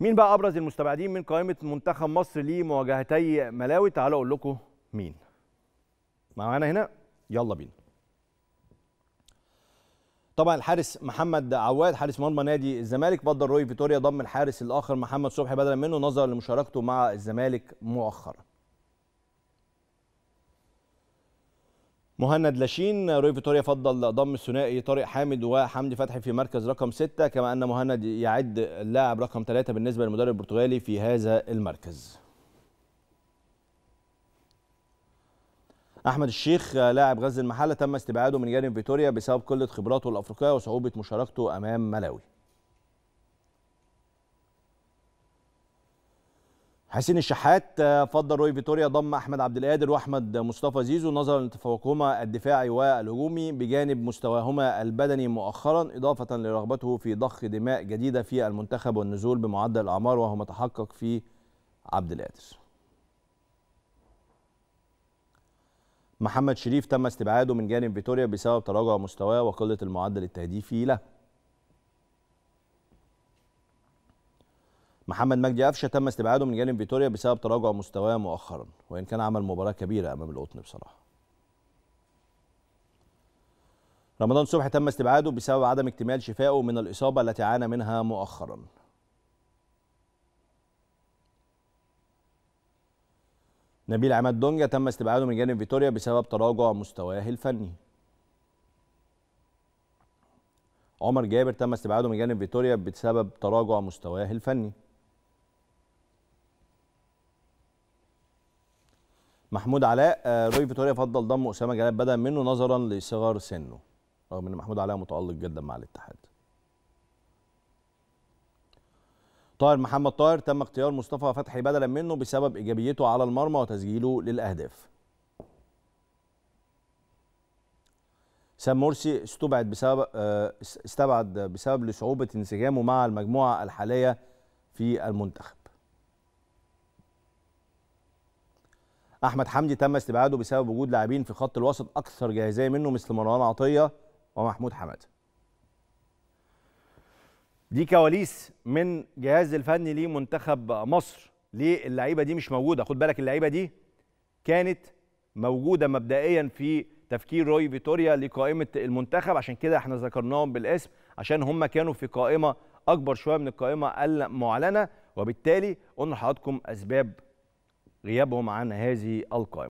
مين بقى أبرز المستبعدين من قائمة منتخب مصر لمواجهتي ملاوي؟ تعالوا أقول لكم مين. معانا هنا؟ يلا بينا. طبعا الحارس محمد عواد حارس مرمى نادي الزمالك بدل روي فيتوريا ضم الحارس الآخر محمد صبحي بدلا منه نظرا لمشاركته مع الزمالك مؤخرا. مهند لاشين روي فيتوريا فضل ضم الثنائي طارق حامد وحمدي فتحي في مركز رقم ستة كما أن مهند يعد اللاعب رقم ثلاثة بالنسبة للمدرب البرتغالي في هذا المركز. أحمد الشيخ لاعب غزل المحلة تم استبعاده من جانب فيتوريا بسبب قلة خبراته الأفريقية وصعوبة مشاركته أمام ملاوي. حسين الشحات فضل روي فيتوريا ضم أحمد عبد القادر وأحمد مصطفى زيزو نظرا لتفوقهما الدفاعي والهجومي بجانب مستواهما البدني مؤخرا إضافة لرغبته في ضخ دماء جديدة في المنتخب والنزول بمعدل الأعمار وهو متحقق في عبد القادر. محمد شريف تم استبعاده من جانب فيتوريا بسبب تراجع مستواه وقلة المعدل التهديفي له. محمد مجدي قفشه تم استبعاده من جانب فيتوريا بسبب تراجع مستواه مؤخرا وإن كان عمل مباراة كبيرة أمام القطن بصراحة. رمضان صبحي تم استبعاده بسبب عدم اكتمال شفائه من الإصابة التي عانى منها مؤخرا. نبيل عماد دونجا تم استبعاده من جانب فيتوريا بسبب تراجع مستواه الفني. عمر جابر تم استبعاده من جانب فيتوريا بسبب تراجع مستواه الفني. محمود علاء روي فيتوريا فضل ضم أسامة جلال بدلا منه نظرا لصغر سنه رغم إن محمود علاء متألق جدا مع الاتحاد. طاهر محمد طاهر تم اختيار مصطفى فتحي بدلا منه بسبب إيجابيته على المرمى وتسجيله للأهداف. سام مرسي استبعد بسبب استبعد بسبب لصعوبة انسجامه مع المجموعة الحالية في المنتخب. أحمد حمدي تم استبعاده بسبب وجود لاعبين في خط الوسط أكثر جاهزيه منه مثل مروان عطية ومحمود حماده دي كواليس من جهاز الفني لمنتخب مصر. ليه؟ اللعيبة دي مش موجودة. خد بالك اللعيبة دي كانت موجودة مبدئيا في تفكير روي فيتوريا لقائمة المنتخب. عشان كده إحنا ذكرناهم بالاسم عشان هم كانوا في قائمة أكبر شوية من القائمة المعلنة. وبالتالي قلنا لحضراتكم أسباب غيابهم عن هذه القائمة.